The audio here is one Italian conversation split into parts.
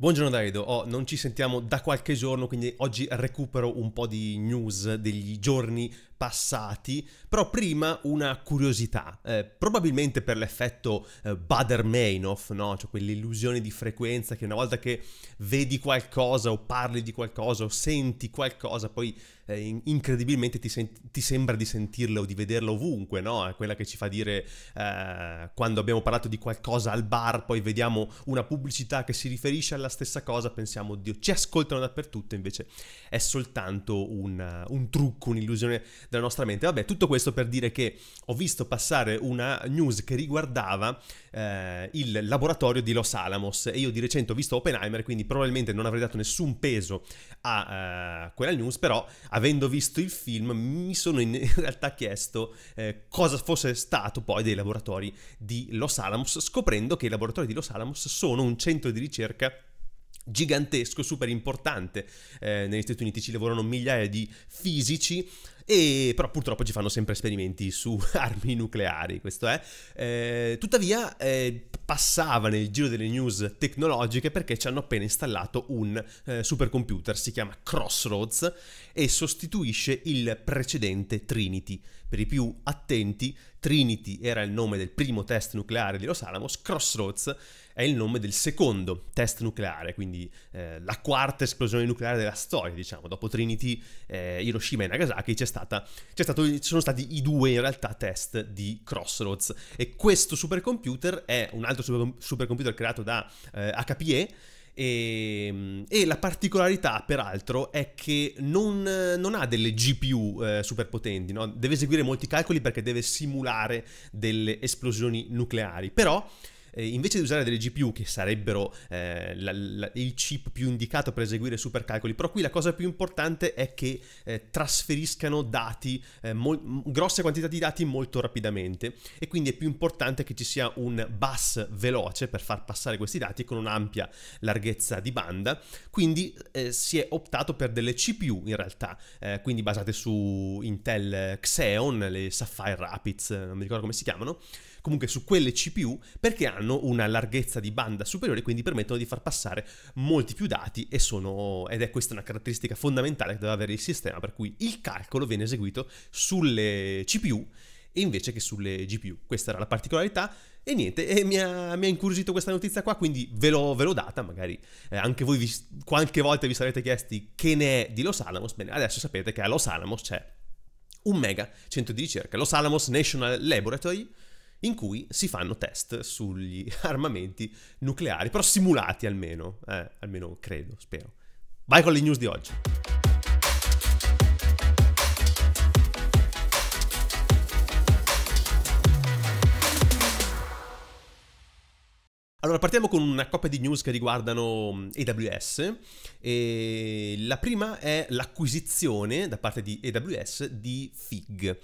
Buongiorno Davido, oh, non ci sentiamo da qualche giorno, quindi oggi recupero un po' di news degli giorni passati, però prima una curiosità, eh, probabilmente per l'effetto eh, Bader-Meinhof, no? cioè quell'illusione di frequenza che una volta che vedi qualcosa o parli di qualcosa o senti qualcosa, poi eh, incredibilmente ti, senti, ti, sembra di sentirla o di vederla ovunque, no? È quella che ci fa dire eh, quando abbiamo parlato di qualcosa al bar, poi vediamo una pubblicità che si riferisce alla stessa cosa, pensiamo, oddio, ci ascoltano dappertutto, invece è soltanto un, un trucco, un'illusione della nostra mente. Vabbè, tutto questo per dire che ho visto passare una news che riguardava eh, il laboratorio di Los Alamos e io di recente ho visto Oppenheimer, quindi probabilmente non avrei dato nessun peso a uh, quella news, però avendo visto il film mi sono in realtà chiesto eh, cosa fosse stato poi dei laboratori di Los Alamos, scoprendo che i laboratori di Los Alamos sono un centro di ricerca gigantesco, super importante. Eh, negli Stati Uniti ci lavorano migliaia di fisici e però purtroppo ci fanno sempre esperimenti su armi nucleari, questo è. Eh, tuttavia eh, passava nel giro delle news tecnologiche perché ci hanno appena installato un eh, supercomputer, si chiama Crossroads e sostituisce il precedente Trinity. Per i più attenti, Trinity era il nome del primo test nucleare di Los Alamos, Crossroads è il nome del secondo test nucleare, quindi eh, la quarta esplosione nucleare della storia, diciamo. Dopo Trinity, eh, Hiroshima e Nagasaki stata, stato, ci sono stati i due in realtà test di Crossroads e questo supercomputer è un altro super, supercomputer creato da eh, HPE e, ehm, e, la particolarità, peraltro, è che non, non ha delle GPU eh, super potenti, no? deve eseguire molti calcoli perché deve simulare delle esplosioni nucleari. Però eh, invece di usare delle GPU che sarebbero eh, la, la, il chip più indicato per eseguire supercalcoli, però qui la cosa più importante è che eh, trasferiscano dati, eh, mo- grosse quantità di dati molto rapidamente. E quindi è più importante che ci sia un bus veloce per far passare questi dati con un'ampia larghezza di banda, quindi eh, si è optato per delle CPU in realtà, eh, quindi basate su Intel Xeon, le Sapphire Rapids, non mi ricordo come si chiamano, comunque su quelle CPU perché hanno una larghezza di banda superiore, quindi permettono di far passare molti più dati e sono, ed è questa una caratteristica fondamentale che deve avere il sistema, per cui il calcolo viene eseguito sulle CPU invece che sulle GPU. Questa era la particolarità. E niente, e mi, ha, mi ha incuriosito questa notizia qua, quindi ve l'ho, ve l'ho data, magari eh, anche voi vi, qualche volta vi sarete chiesti che ne è di Los Alamos, bene, adesso sapete che a Los Alamos c'è un mega centro di ricerca, Los Alamos National Laboratory, in cui si fanno test sugli armamenti nucleari, però simulati almeno, eh, almeno credo, spero. Vai con le news di oggi. Allora, partiamo con una coppia di news che riguardano AWS. E la prima è l'acquisizione da parte di AWS di Fig.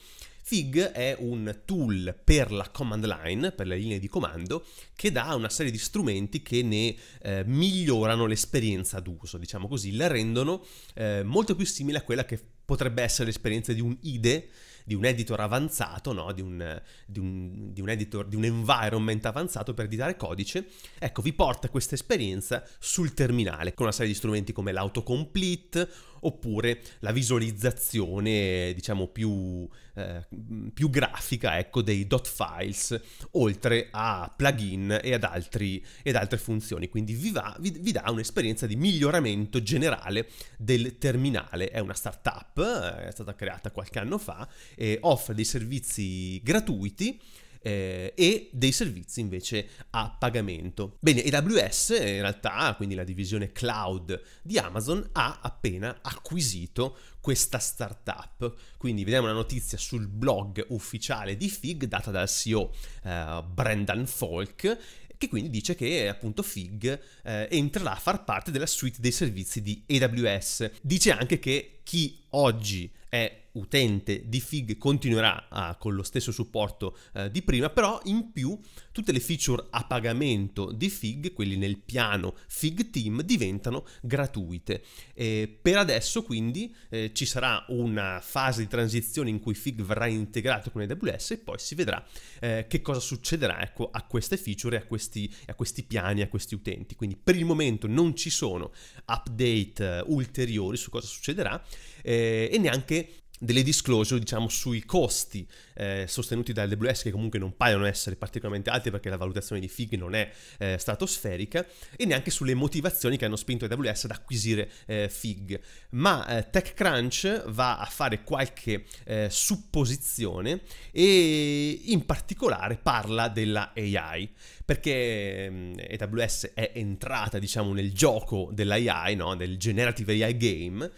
Fig è un tool per la command line, per le linee di comando, che dà una serie di strumenti che ne eh, migliorano l'esperienza d'uso, diciamo così, la rendono eh, molto più simile a quella che potrebbe essere l'esperienza di un IDE di un editor avanzato, no? di, un, di, un, di, un, editor, di un environment avanzato per editare codice, ecco, vi porta questa esperienza sul terminale con una serie di strumenti come l'autocomplete oppure la visualizzazione, diciamo, più, eh, più grafica, ecco, dei dot files, oltre a plugin e ad, altri, ed altre funzioni. Quindi vi, va, vi, vi dà un'esperienza di miglioramento generale del terminale. È una startup, è stata creata qualche anno fa e offre dei servizi gratuiti eh, e dei servizi invece a pagamento. Bene, AWS in realtà, quindi la divisione cloud di Amazon, ha appena acquisito questa startup. Quindi vediamo una notizia sul blog ufficiale di Fig data dal CEO eh, Brendan Falk che quindi dice che appunto Fig eh, entrerà a far parte della suite dei servizi di AWS. Dice anche che chi oggi è utente di Fig continuerà a, con lo stesso supporto eh, di prima, però in più tutte le feature a pagamento di Fig, quelli nel piano Fig Team, diventano gratuite. E per adesso quindi eh, ci sarà una fase di transizione in cui Fig verrà integrato con AWS e poi si vedrà eh, che cosa succederà ecco, a queste feature, a questi, a questi piani, a questi utenti. Quindi per il momento non ci sono update eh, ulteriori su cosa succederà eh, e neanche delle disclosure diciamo sui costi eh, sostenuti da AWS che comunque non paiono essere particolarmente alti perché la valutazione di FIG non è eh, stratosferica e neanche sulle motivazioni che hanno spinto AWS ad acquisire eh, FIG ma eh, TechCrunch va a fare qualche eh, supposizione e in particolare parla della AI perché mm, AWS è entrata diciamo nel gioco dell'AI no? del generative AI game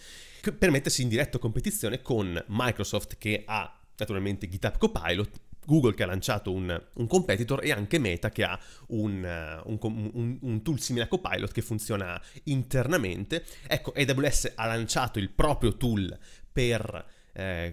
per mettersi in diretta competizione con Microsoft che ha naturalmente GitHub Copilot, Google che ha lanciato un, un competitor e anche Meta che ha un, uh, un, un, tool simile a Copilot che funziona internamente. Ecco, AWS ha lanciato il proprio tool per eh,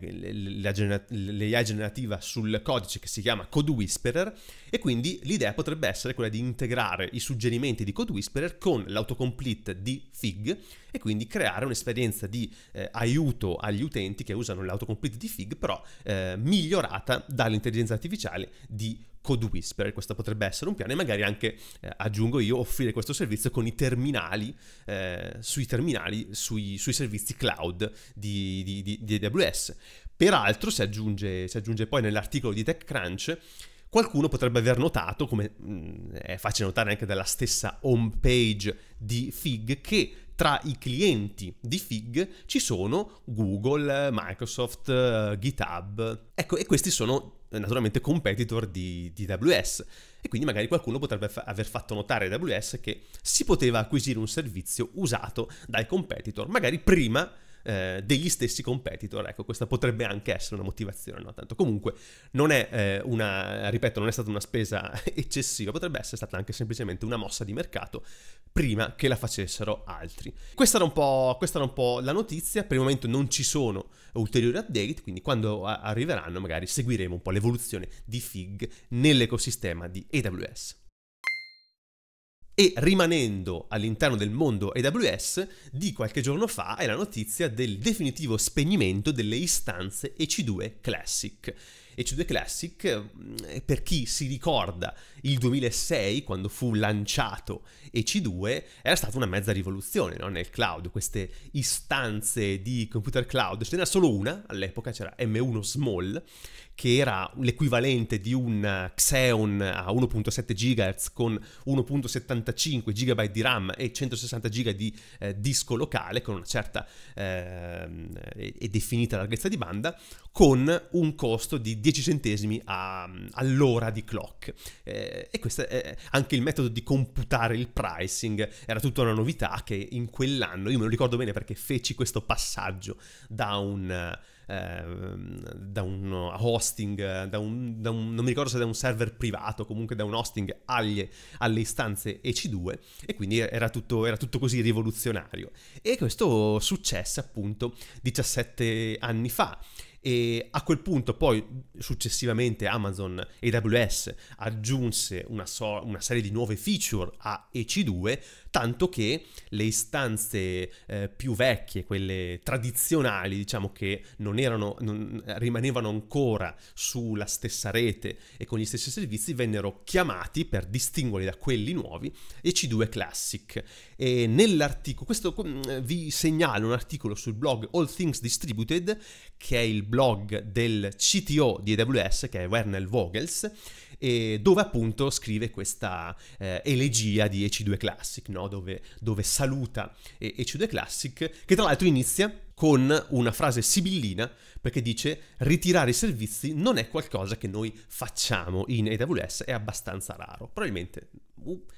l'AI generativa sul codice che si chiama Code Whisperer e quindi l'idea potrebbe essere quella di integrare i suggerimenti di Code Whisperer con l'autocomplete di Fig e quindi creare un'esperienza di eh, aiuto agli utenti che usano l'autocomplete di Fig però eh, migliorata dall'intelligenza artificiale di Code Whisperer, questo potrebbe essere un piano e magari anche, eh, aggiungo io, offrire questo servizio con i terminali, eh, sui terminali, sui, sui, servizi cloud di, di, di, AWS. Peraltro si aggiunge, si aggiunge poi nell'articolo di TechCrunch qualcuno potrebbe aver notato, come mm, è facile notare anche dalla stessa home page di Fig, che tra i clienti di Fig ci sono Google, Microsoft, uh, GitHub. Ecco, e questi sono naturalmente competitor di, di AWS e quindi magari qualcuno potrebbe fa- aver fatto notare a AWS che si poteva acquisire un servizio usato dai competitor, magari prima eh, degli stessi competitor. Ecco, questa potrebbe anche essere una motivazione, no? Tanto comunque non è eh, una, ripeto, non è stata una spesa eccessiva, potrebbe essere stata anche semplicemente una mossa di mercato prima che la facessero altri. Questa era un po', questa era un po la notizia, per il momento non ci sono ulteriori update, quindi quando arriveranno magari seguiremo un po' l'evoluzione di Fig nell'ecosistema di AWS. E rimanendo all'interno del mondo AWS, di qualche giorno fa è la notizia del definitivo spegnimento delle istanze EC2 Classic. EC2 Classic, mm, per chi si ricorda il 2006, quando fu lanciato EC2, era stata una mezza rivoluzione no? nel cloud, queste istanze di computer cloud, ce n'era solo una all'epoca, c'era M1 Small, che era l'equivalente di un Xeon a 1.7 GHz con 1.75 GB di RAM e 160 GB di eh, disco locale con una certa eh, e definita larghezza di banda con un costo di 10 centesimi a, all'ora di clock. Eh, e questo è anche il metodo di computare il pricing era tutta una novità che in quell'anno, io me lo ricordo bene perché feci questo passaggio da un Ehm, da un hosting, da un, da un, non mi ricordo se da un server privato, comunque da un hosting agli, alle istanze EC2 e quindi era tutto, era tutto così rivoluzionario. E questo successe appunto 17 anni fa e a quel punto poi successivamente Amazon AWS aggiunse una, so- una serie di nuove feature a EC2 tanto che le istanze eh, più vecchie, quelle tradizionali, diciamo che non erano, non, rimanevano ancora sulla stessa rete e con gli stessi servizi, vennero chiamati per distinguerli da quelli nuovi EC2 Classic. E nell'articolo, questo mm, vi segnalo un articolo sul blog All Things Distributed, che è il blog del CTO di AWS, che è Werner Vogels, dove appunto scrive questa eh, elegia di EC2 Classic, no? dove, dove, saluta EC2 Classic, che tra l'altro inizia con una frase sibillina perché dice ritirare i servizi non è qualcosa che noi facciamo in AWS, è abbastanza raro, probabilmente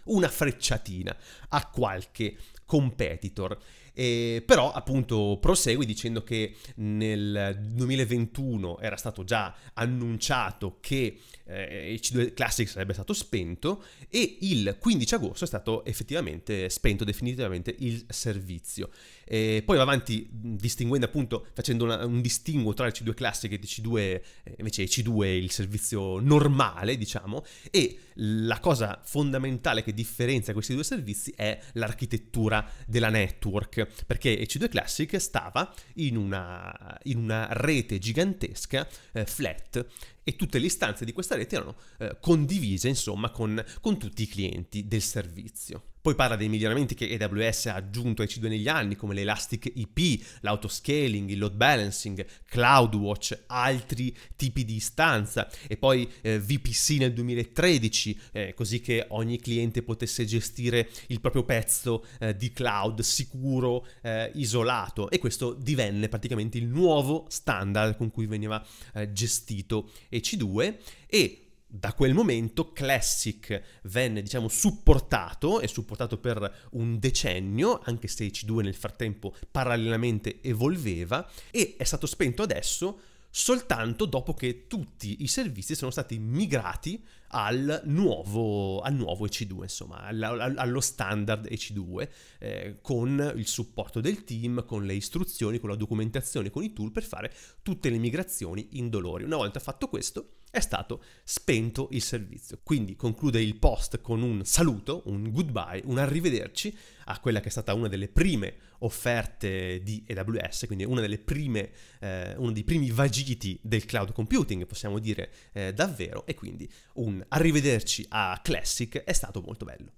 una frecciatina a qualche competitor. E, però appunto prosegue dicendo che nel 2021 era stato già annunciato che eh, C2 Classic sarebbe stato spento e il 15 agosto è stato effettivamente spento definitivamente il servizio. E poi va avanti distinguendo appunto, facendo una, un distinguo tra il C2 Classic e il C2, eh, invece C2 il servizio normale diciamo e la cosa fondamentale che differenzia questi due servizi è l'architettura della network perché EC2 Classic stava in una, in una rete gigantesca eh, flat e tutte le istanze di questa rete erano eh, condivise insomma con, con tutti i clienti del servizio. Poi parla dei miglioramenti che AWS ha aggiunto ai C2 negli anni, come l'Elastic EP, l'autoscaling, il load balancing, CloudWatch, altri tipi di istanza. E poi eh, VPC nel 2013, eh, così che ogni cliente potesse gestire il proprio pezzo eh, di cloud sicuro, eh, isolato. E questo divenne praticamente il nuovo standard con cui veniva eh, gestito EC2 e da quel momento Classic venne diciamo supportato e supportato per un decennio anche se C2 nel frattempo parallelamente evolveva e è stato spento adesso soltanto dopo che tutti i servizi sono stati migrati al nuovo, al nuovo EC2, insomma, allo standard EC2, eh, con il supporto del team, con le istruzioni, con la documentazione, con i tool per fare tutte le migrazioni indolori. Una volta fatto questo, è stato spento il servizio. Quindi conclude il post con un saluto, un goodbye, un arrivederci a quella che è stata una delle prime offerte di AWS, quindi una delle prime, eh, uno dei primi vagiti del cloud computing, possiamo dire eh, davvero, e quindi un arrivederci a Classic è stato molto bello.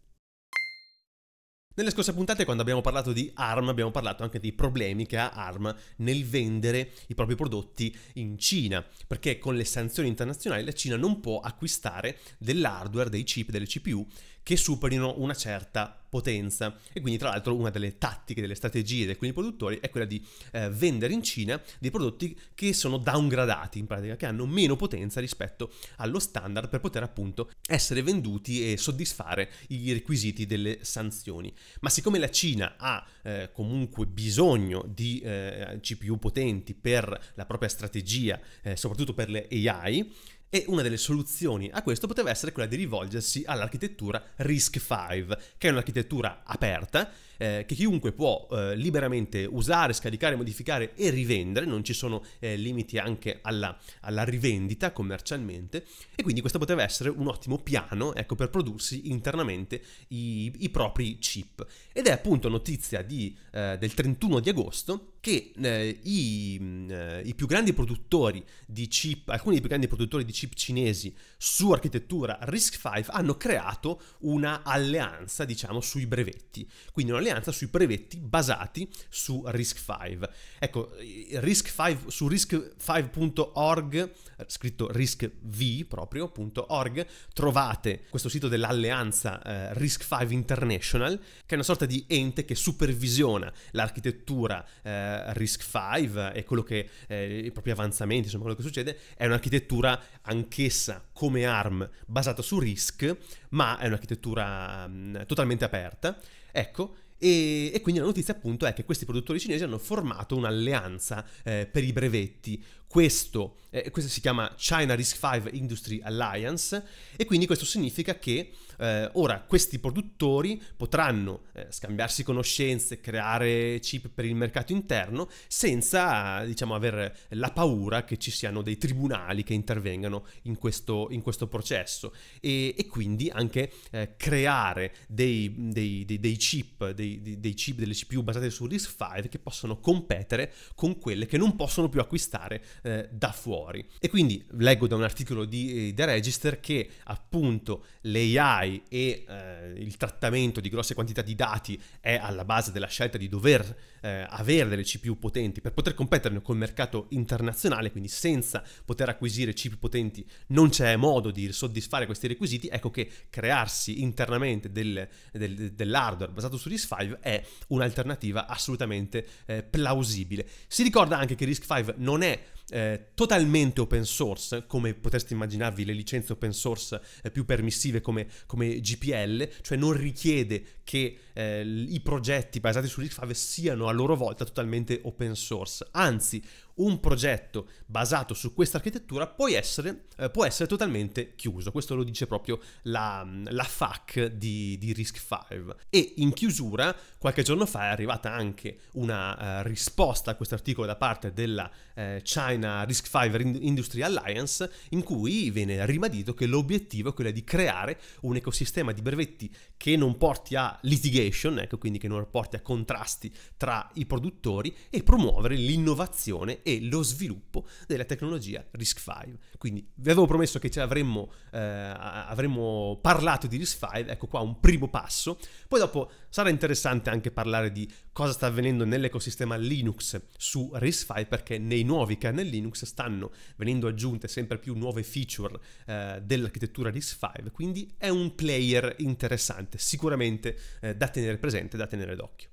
Nelle scorse puntate, quando abbiamo parlato di ARM, abbiamo parlato anche dei problemi che ha ARM nel vendere i propri prodotti in Cina, perché con le sanzioni internazionali la Cina non può acquistare dell'hardware, dei chip, delle CPU che superino una certa potenza. E quindi, tra l'altro, una delle tattiche, delle strategie di alcuni produttori è quella di eh, vendere in Cina dei prodotti che sono downgradati, in pratica, che hanno meno potenza rispetto allo standard per poter appunto essere venduti e soddisfare i requisiti delle sanzioni. Ma siccome la Cina ha eh, comunque bisogno di eh, CPU potenti per la propria strategia, eh, soprattutto per le AI, e una delle soluzioni a questo poteva essere quella di rivolgersi all'architettura RISC-V, che è un'architettura aperta eh, che chiunque può eh, liberamente usare, scaricare, modificare e rivendere, non ci sono eh, limiti anche alla, alla, rivendita commercialmente e quindi questo poteva essere un ottimo piano ecco, per prodursi internamente i, i, propri chip. Ed è appunto notizia di, eh, del 31 di agosto che eh, i, eh, i, più grandi produttori di chip, alcuni dei più grandi produttori di chip cinesi su architettura RISC-V hanno creato una alleanza, diciamo, sui brevetti. Quindi una sorveglianza sui brevetti basati su RISC-V. Ecco, RISC-V su RISC-V.org, scritto RISC-V proprio.org, trovate questo sito dell'alleanza eh, RISC-V International, che è una sorta di ente che supervisiona l'architettura eh, RISC-V e quello che eh, i propri avanzamenti, insomma quello che succede, è un'architettura anch'essa come ARM basata su RISC, ma è un'architettura mm, totalmente aperta. Ecco, e, e, quindi la notizia appunto è che questi produttori cinesi hanno formato un'alleanza eh, per i brevetti. Questo, eh, questo si chiama China Risk 5 Industry Alliance e quindi questo significa che eh, ora questi produttori potranno eh, scambiarsi conoscenze, creare chip per il mercato interno senza diciamo avere la paura che ci siano dei tribunali che intervengano in questo, in questo processo. E, e, quindi anche eh, creare dei, dei, dei, dei chip, dei, chip, delle CPU basate su RISC-V che possono competere con quelle che non possono più acquistare eh, da fuori. E quindi leggo da un articolo di The Register che appunto l'AI AI e eh, il trattamento di grosse quantità di dati è alla base della scelta di dover eh, avere delle CPU potenti per poter competere col mercato internazionale, quindi senza poter acquisire CPU potenti non c'è modo di soddisfare questi requisiti, ecco che crearsi internamente del, del, dell'hardware basato su RISC-V è un'alternativa assolutamente eh, plausibile. Si ricorda anche che RISC-V non è eh, totalmente open source, come potreste immaginarvi le licenze open source eh, più permissive come, come, GPL, cioè non richiede che eh, i progetti basati su RISC-V siano a loro volta totalmente open source, anzi un progetto basato su questa architettura può essere, eh, può essere totalmente chiuso. Questo lo dice proprio la, la FAQ di, di RISC-V. E in chiusura, qualche giorno fa è arrivata anche una uh, risposta a questo articolo da parte della uh, China RISC-V Industry Alliance, in cui viene ribadito che l'obiettivo è quello di creare un ecosistema di brevetti che non porti a litigation, ecco, quindi che non porti a contrasti tra i produttori e promuovere l'innovazione e lo sviluppo della tecnologia RISC-V. Quindi vi avevo promesso che avremmo, eh, avremmo parlato di RISC-V, ecco qua un primo passo. Poi dopo sarà interessante anche parlare di cosa sta avvenendo nell'ecosistema Linux su RISC-V perché nei nuovi kernel Linux stanno venendo aggiunte sempre più nuove feature eh, dell'architettura RISC-V, quindi è un player interessante, sicuramente eh, da tenere presente, da tenere d'occhio.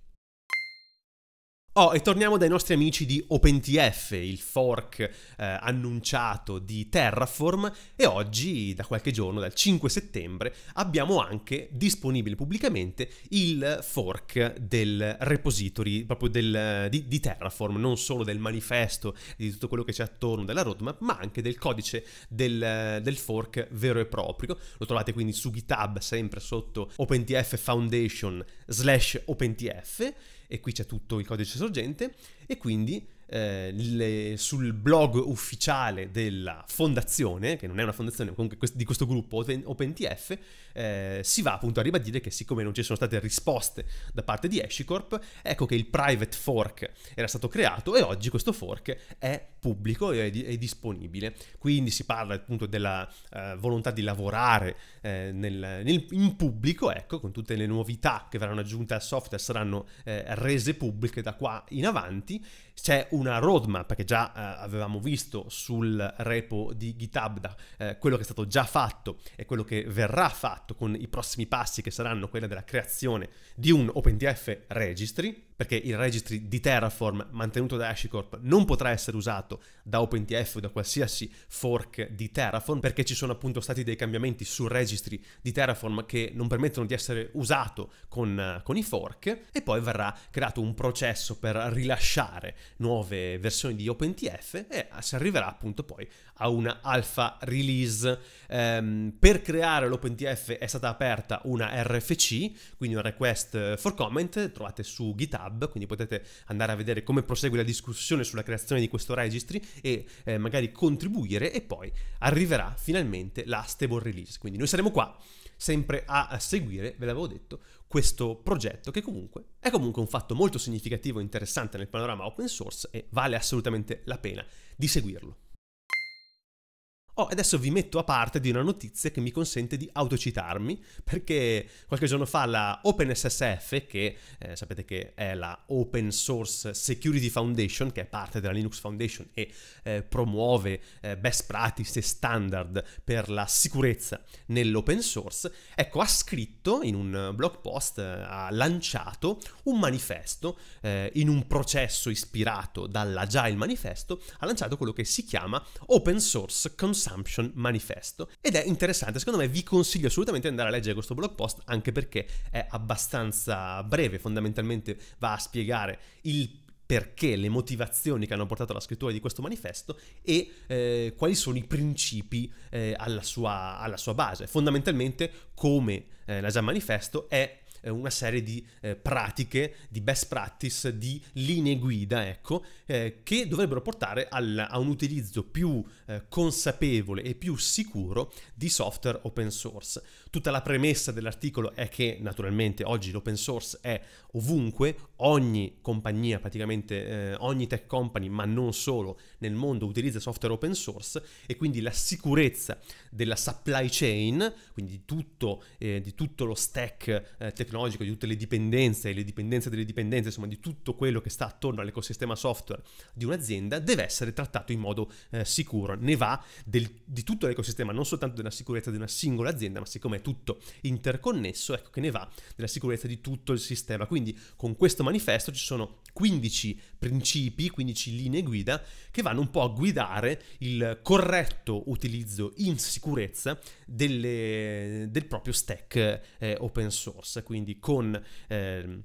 Oh, e torniamo dai nostri amici di OpenTF, il fork eh, annunciato di Terraform e oggi, da qualche giorno, dal 5 settembre, abbiamo anche disponibile pubblicamente il fork del repository, proprio del, di, di, Terraform, non solo del manifesto, di tutto quello che c'è attorno della roadmap, ma anche del codice del, del fork vero e proprio. Lo trovate quindi su GitHub, sempre sotto OpenTF Foundation slash OpenTF e qui c'è tutto il codice sorgente e quindi eh, le, sul blog ufficiale della fondazione, che non è una fondazione, comunque di questo gruppo OpenTF, eh, si va appunto a ribadire che siccome non ci sono state risposte da parte di HashiCorp, ecco che il private fork era stato creato e oggi questo fork è pubblico e è, è disponibile. Quindi si parla appunto della eh, volontà di lavorare eh, nel, nel, in pubblico, ecco, con tutte le novità che verranno aggiunte al software saranno eh, rese pubbliche da qua in avanti. C'è una roadmap che già eh, avevamo visto sul repo di GitHub, da, eh, quello che è stato già fatto e quello che verrà fatto con i prossimi passi che saranno quella della creazione di un OpenTF registry perché il registry di Terraform mantenuto da HashiCorp non potrà essere usato da OpenTF o da qualsiasi fork di Terraform perché ci sono appunto stati dei cambiamenti sul registry di Terraform che non permettono di essere usato con, con i fork e poi verrà creato un processo per rilasciare nuove versioni di OpenTF e si arriverà appunto poi a una alpha release. Um, per creare l'OpenTF è stata aperta una RFC, quindi un request for comment, trovate su GitHub, quindi potete andare a vedere come prosegue la discussione sulla creazione di questo registry e eh, magari contribuire e poi arriverà finalmente la stable release. Quindi noi saremo qua sempre a seguire, ve l'avevo detto, questo progetto che comunque è comunque un fatto molto significativo e interessante nel panorama open source e vale assolutamente la pena di seguirlo. Oh, adesso vi metto a parte di una notizia che mi consente di autocitarmi, perché qualche giorno fa la OpenSSF, che eh, sapete che è la Open Source Security Foundation, che è parte della Linux Foundation e eh, promuove eh, best practice e standard per la sicurezza nell'open source, ecco, ha scritto in un blog post, eh, ha lanciato un manifesto eh, in un processo ispirato dall'Agile Manifesto, ha lanciato quello che si chiama Open Source Consensus Consumption Manifesto. Ed è interessante, secondo me vi consiglio assolutamente di andare a leggere questo blog post anche perché è abbastanza breve, fondamentalmente va a spiegare il perché, le motivazioni che hanno portato alla scrittura di questo manifesto e eh, quali sono i principi eh, alla, sua, alla, sua, base. Fondamentalmente, come eh, la Già Manifesto, è una serie di eh, pratiche, di best practice, di linee guida, ecco, eh, che dovrebbero portare al, a un utilizzo più eh, consapevole e più sicuro di software open source. Tutta la premessa dell'articolo è che naturalmente oggi l'open source è ovunque, ogni compagnia, praticamente eh, ogni tech company, ma non solo nel mondo utilizza software open source e quindi la sicurezza della supply chain, quindi di tutto, eh, di tutto lo stack tecnologico tecnologico, di tutte le dipendenze e le dipendenze delle dipendenze, insomma di tutto quello che sta attorno all'ecosistema software di un'azienda, deve essere trattato in modo eh, sicuro. Ne va del, di tutto l'ecosistema, non soltanto della sicurezza di una singola azienda, ma siccome è tutto interconnesso, ecco che ne va della sicurezza di tutto il sistema. Quindi con questo manifesto ci sono 15 principi, 15 linee guida che vanno un po' a guidare il corretto utilizzo in sicurezza delle, del proprio stack eh, open source, quindi con... Eh,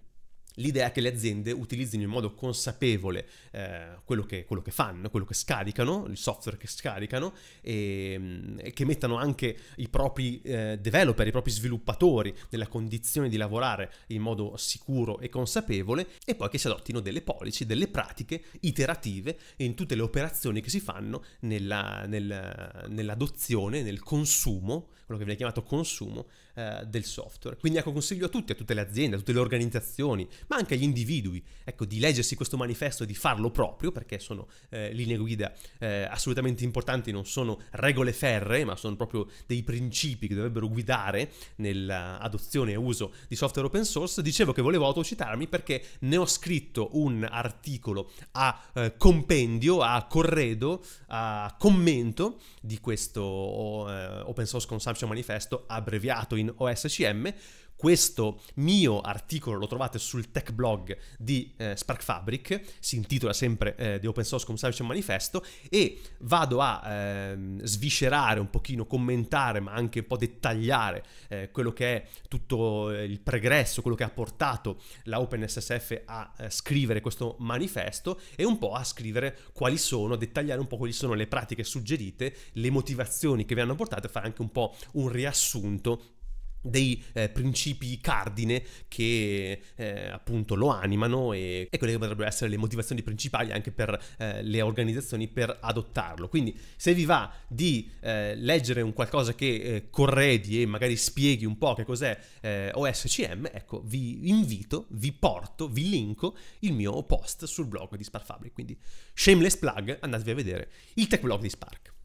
l'idea che le aziende utilizzino in modo consapevole eh, quello, che, quello, che, fanno, quello che scaricano, il software che scaricano e, mm, e che mettano anche i propri eh, developer, i propri sviluppatori nella condizione di lavorare in modo sicuro e consapevole e poi che si adottino delle policy, delle pratiche iterative in tutte le operazioni che si fanno nella, nel, nell'adozione, nel consumo, quello che viene chiamato consumo eh, del software. Quindi ecco consiglio a tutti, a tutte le aziende, a tutte le organizzazioni, ma anche agli individui, ecco, di leggersi questo manifesto e di farlo proprio, perché sono eh, linee guida eh, assolutamente importanti, non sono regole ferre, ma sono proprio dei principi che dovrebbero guidare nell'adozione e uso di software open source. Dicevo che volevo autocitarmi perché ne ho scritto un articolo a eh, compendio, a corredo, a commento di questo eh, Open Source Consumption Manifesto abbreviato in OSCM questo mio articolo lo trovate sul tech blog di eh, Spark Fabric, si intitola sempre eh, The Open Source Consumption Manifesto e vado a eh, sviscerare un pochino, commentare ma anche un po' dettagliare eh, quello che è tutto il pregresso, quello che ha portato la OpenSSF a eh, scrivere questo manifesto e un po' a scrivere quali sono, a dettagliare un po' quali sono le pratiche suggerite, le motivazioni che vi hanno portato a fare anche un po' un riassunto dei eh, principi cardine che eh, appunto lo animano e, e, quelle che potrebbero essere le motivazioni principali anche per eh, le organizzazioni per adottarlo. Quindi se vi va di eh, leggere un qualcosa che eh, corredi e magari spieghi un po' che cos'è eh, OSCM, ecco vi invito, vi porto, vi linko il mio post sul blog di Spark Fabric. Quindi shameless plug, andatevi a vedere il tech blog di Spark.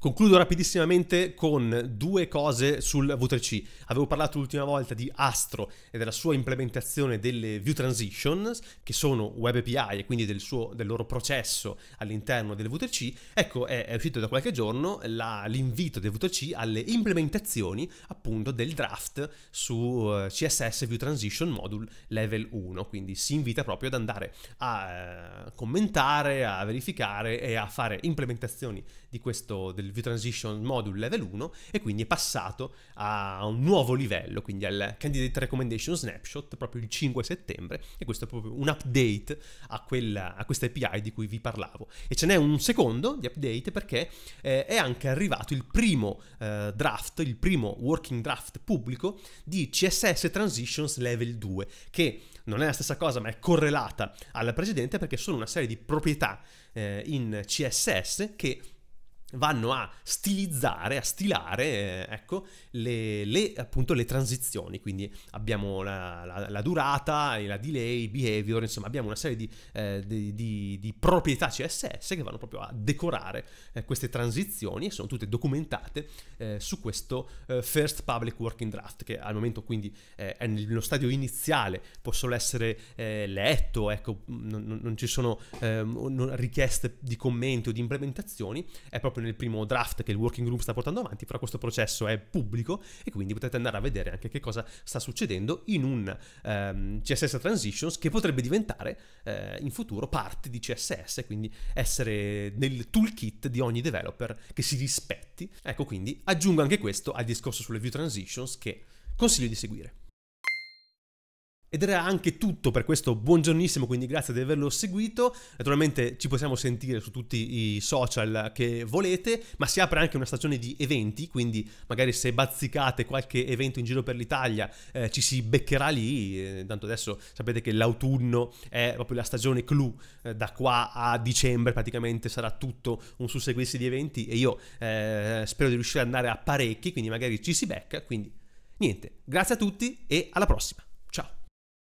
Concludo rapidissimamente con due cose sul V3C. Avevo parlato l'ultima volta di Astro e della sua implementazione delle View Transitions, che sono Web API e quindi del, suo, del loro processo all'interno del V3C. Ecco, è, è uscito da qualche giorno la, l'invito del V3C alle implementazioni appunto del draft su eh, CSS View Transition Module Level 1. Quindi si invita proprio ad andare a uh, commentare, a verificare e a fare implementazioni di questo del View Transition Module Level 1 e quindi è passato a un nuovo livello, quindi al Candidate Recommendation Snapshot proprio il 5 settembre e questo è proprio un update a, quella, a questa API di cui vi parlavo. E ce n'è un secondo di update perché eh, è anche arrivato il primo eh, draft, il primo working draft pubblico di CSS Transitions Level 2 che non è la stessa cosa ma è correlata alla precedente perché sono una serie di proprietà eh, in CSS che vanno a stilizzare, a stilare, eh, ecco, le, le, appunto, le transizioni. Quindi abbiamo la, la, la, durata, la delay, behavior, insomma abbiamo una serie di, eh, di, di, di, proprietà CSS che vanno proprio a decorare eh, queste transizioni e sono tutte documentate eh, su questo eh, First Public Working Draft che al momento quindi eh, è nello stadio iniziale, può solo essere letto, ecco, non, non ci sono ehm, richieste di commenti o di implementazioni, è proprio proprio nel primo draft che il working group sta portando avanti, però questo processo è pubblico e quindi potete andare a vedere anche che cosa sta succedendo in un um, ehm, CSS Transitions che potrebbe diventare uh, in futuro parte di CSS, quindi essere nel toolkit di ogni developer che si rispetti. Ecco, quindi aggiungo anche questo al discorso sulle view transitions che consiglio di seguire. Ed era anche tutto per questo buongiornissimo, quindi grazie di averlo seguito. Naturalmente ci possiamo sentire su tutti i social che volete, ma si apre anche una stagione di eventi, quindi magari se bazzicate qualche evento in giro per l'Italia eh, ci si beccherà lì. Eh, tanto adesso sapete che l'autunno è proprio la stagione clou, eh, da qua a dicembre praticamente sarà tutto un susseguirsi di eventi e io eh, spero di riuscire ad andare a parecchi, quindi magari ci si becca. Quindi niente, grazie a tutti e alla prossima.